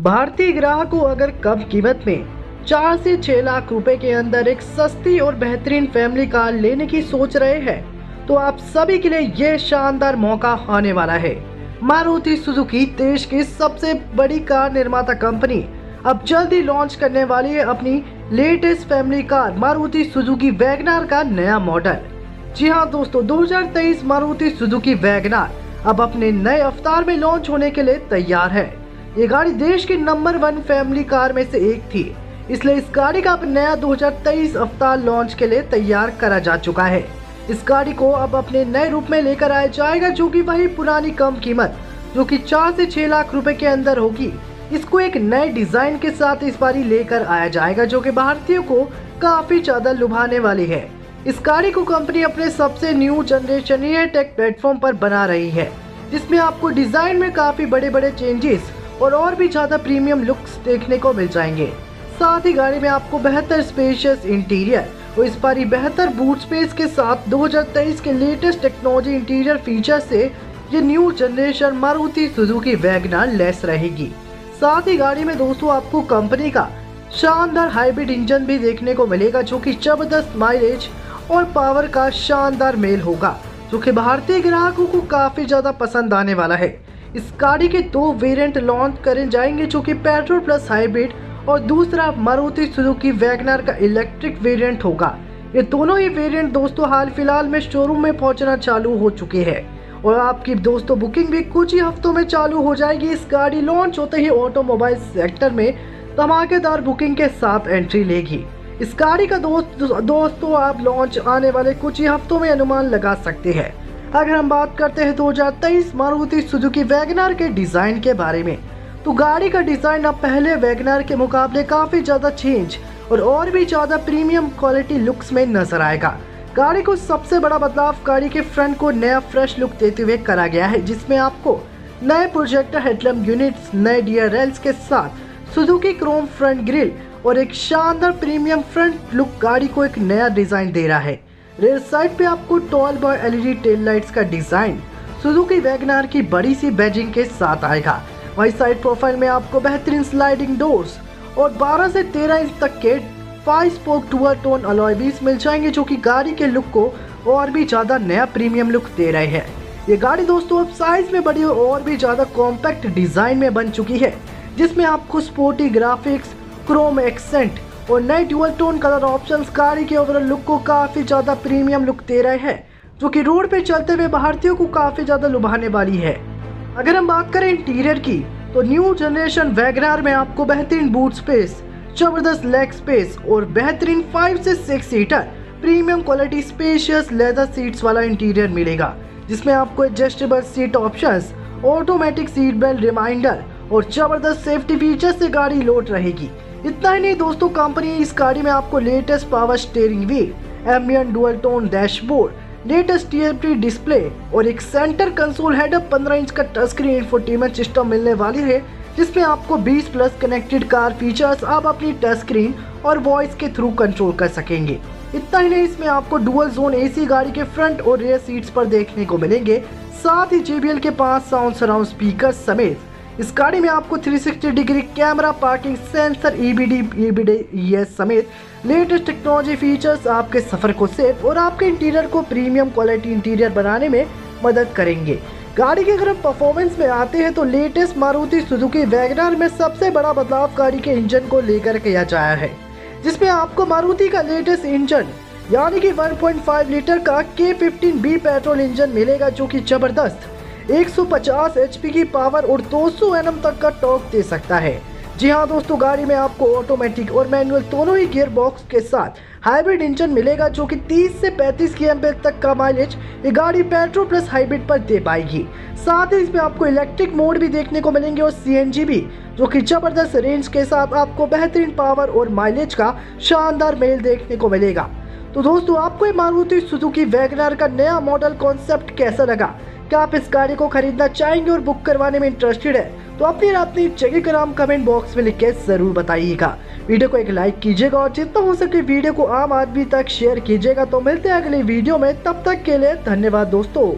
भारतीय ग्राहकों अगर कम कीमत में चार से छह लाख रुपए के अंदर एक सस्ती और बेहतरीन फैमिली कार लेने की सोच रहे हैं तो आप सभी के लिए ये शानदार मौका आने वाला है। मारुति सुजुकी देश की सबसे बड़ी कार निर्माता कंपनी अब जल्दी लॉन्च करने वाली है अपनी latest family car, Maruti Suzuki WagonR का नया मॉडल। जी हाँ दोस्तों 2023 मारुति सुजुकी वैगनार अब अपने नए अवतार में लॉन्च होने के लिए तैयार है। ये गाड़ी देश की नंबर वन फैमिली कार में से एक थी। इसलिए इस गाड़ी का अब नया 2023 अवतार लॉन्च के लिए तैयार करा जा चुका है। इस गाड़ी को अब अपने नए रूप में लेकर आया जाएगा, जो कि वही पुरानी कम कीमत, जो कि चार से छह लाख रुपए के अंदर होगी। इसको एक नए डिज़ाइन के साथ इस बारी लेकर आया जाएगा, जो कि भारतीयों को काफ़ी ज़्यादा लुभाने वाली है। इस गाड़ी को कंपनी अपने सबसे न्यू जनरेशन टेक प्लेटफॉर्म पर बना रही है, जिसमें आपको डिज़ाइन में काफ़ी बड़े बड़े चेंजेस और और भी ज़्यादा प्रीमियम लुक्स देखने को मिल जाएँगे। साथ ही गाड़ी में आपको बेहतर स्पेशियस इंटीरियर और इस बार बेहतर बूट स्पेस के साथ 2023 के लेटेस्ट टेक्नोलॉजी इंटीरियर फीचर से ये new generation Maruti Suzuki WagonR less रहेगी। साथ ही गाड़ी में दोस्तों आपको कंपनी का शानदार हाइब्रिड इंजन भी देखने को मिलेगा, जो कि ज़बरदस्त माइलेज और पावर का शानदार मेल होगा, जो कि भारतीय ग्राहकों को काफ़ी ज़्यादा पसंद आने वाला है। इस गाड़ी के दो वेरिएंट लॉन्च करे जाएँगे, जो कि पेट्रोल प्लस हाइब्रिड और दूसरा मारुति सुजुकी वैगनर का इलेक्ट्रिक वेरिएंट होगा। ये दोनों ही वेरिएंट दोस्तों हाल फ़िलहाल में शोरूम में पहुँचना चालू हो चुके हैं। और आपकी दोस्तों बुकिंग भी कुछ ही हफ्तों में चालू हो जाएगी। इस गाड़ी लॉन्च होते ही ऑटोमोबाइल सेक्टर में धमाकेदार बुकिंग के साथ एंट्री लेगी। इस गाड़ी का दोस्त, दोस्तों आप लॉन्च आने वाले कुछ ही हफ्तों में अनुमान लगा सकते हैं। अगर हम बात करते हैं 2023 मारुति सुजुकी वैगनार के डिज़ाइन के बारे में। तो गाड़ी का डिज़ाइन अब पहले वैगनार के मुकाबले काफ़ी ज़्यादा चेंज और और भी ज़्यादा प्रीमियम क्वालिटी लुक्स में नज़र आएगा। गाड़ी को सबसे बड़ा बदलाव गाड़ी के फ्रंट को नया फ्रेश लुक देते हुए करा गया है, जिसमें आपको नए प्रोजेक्टर हेडलैम्प यूनिट्स नए डियर रेल्स के साथ सुजुकी क्रोम फ्रंट ग्रिल और एक शानदार प्रीमियम फ्रंट लुक गाड़ी को एक नया डिज़ाइन दे रहा है। रेयर साइड पे आपको tall boy LED tail lights का डिज़ाइन सुजुकी वैगनार की बड़ी सी बैजिंग के साथ आएगा। वही साइड प्रोफ़ाइल में आपको बेहतरीन स्लाइडिंग डोर्स और 12 से 13 इंच तक के five spoke dual tone alloy मिल जाएँगे, जो कि गाड़ी के लुक को और भी ज़्यादा नया प्रीमियम लुक दे रहे हैं। ये गाड़ी दोस्तों अब साइज़ में बड़ी और भी ज़्यादा कॉम्पैक्ट डिज़ाइन में बन चुकी है, जिसमें आपको स्पोर्टी ग्राफिक्स क्रोम एक्सेंट और नए ड्यूअल टोन कलर ऑप्शन गाड़ी के ओवरऑल लुक को काफ़ी ज़्यादा प्रीमियम लुक दे रहे हैं, जो कि रोड पे चलते हुए भारतीयों को काफ़ी ज़्यादा लुभाने वाली है। अगर हम बात करें इंटीरियर की तो न्यू जनरेशन वैगनार में आपको बेहतरीन बूट स्पेस ज़बरदस्त लेग स्पेस और बेहतरीन फाइव से six seater premium quality spacious leather seats वाला इंटीरियर मिलेगा, जिसमें आपको adjustable seat options automatic seat belt reminder और ज़बरदस्त सेफ्टी फीचर से गाड़ी लोड रहेगी। इतना ही नहीं दोस्तों कंपनी इस गाड़ी में आपको latest power steering wheel ambient dual tone dashboard latest TMT display और एक centre console head up 15 inch का टच स्क्रीन इंफोटेनमेंट सिस्टम मिलने वाली है, जिसमें आपको 20 प्लस कनेक्टेड कार फीचर्स आप अपनी टच स्क्रीन और वॉइस के थ्रू कंट्रोल कर सकेंगे। इतना ही नहीं, इसमें आपको डुअल जोन एसी गाड़ी के फ्रंट और रेयर सीट्स पर देखने को मिलेंगे, साथ ही JBL के पास साउंड सराउंड स्पीकर समेत। इस गाड़ी में आपको 360 degree camera parking sensor EBD EBD समेत लेटेस्ट टेक्नोलॉजी फीचर्स आपके सफ़र को सेफ़ और आपके इंटीरियर को प्रीमियम क्वालिटी इंटीरियर बनाने में मदद करेंगे। गाड़ी के अगर हम परफॉर्मेंस में आते हैं तो लेटेस्ट मारुति सुजुकी वैगनर में सबसे बड़ा बदलाव गाड़ी के इंजन को लेकर किया जाया है, जिसमें आपको मारुति का लेटेस्ट इंजन यानी कि 1.5 लीटर का K15B पेट्रोल इंजन मिलेगा, जो कि ज़बरदस्त 150 एचपी की पावर और 200 एनएम तक का टॉर्क दे सकता है। जी हाँ दोस्तों, गाड़ी में आपको ऑटोमेटिक और मैनुअल दोनों ही गियर बॉक्स के साथ हाइब्रिड इंजन मिलेगा जो कि 30 से 35 की तक का माइलेज ये गाड़ी पेट्रोल प्लस हाइब्रिड पर दे पाएगी। साथ ही इसमें आपको इलेक्ट्रिक मोड भी देखने को मिलेंगे और सी भी, जो कि ज़बरदस्त रेंज के साथ आपको बेहतरीन पावर और माइलेज का शानदार मेल देखने को मिलेगा। तो दोस्तों, आपको ये मारुति सुजुकी वैगनर का नया मॉडल कॉन्सेप्ट कैसा लगा? क्या आप इस गाड़ी को खरीदना चाहेंगे और बुक करवाने में इंटरेस्टेड है तो अपनी अपनी जगह का नाम कमेंट बॉक्स में लिख के ज़रूर बताइएगा। वीडियो को एक लाइक कीजिएगा और जितना हो सके वीडियो को आम आदमी तक शेयर कीजिएगा। तो मिलते हैं अगले वीडियो में, तब तक के लिए धन्यवाद दोस्तों।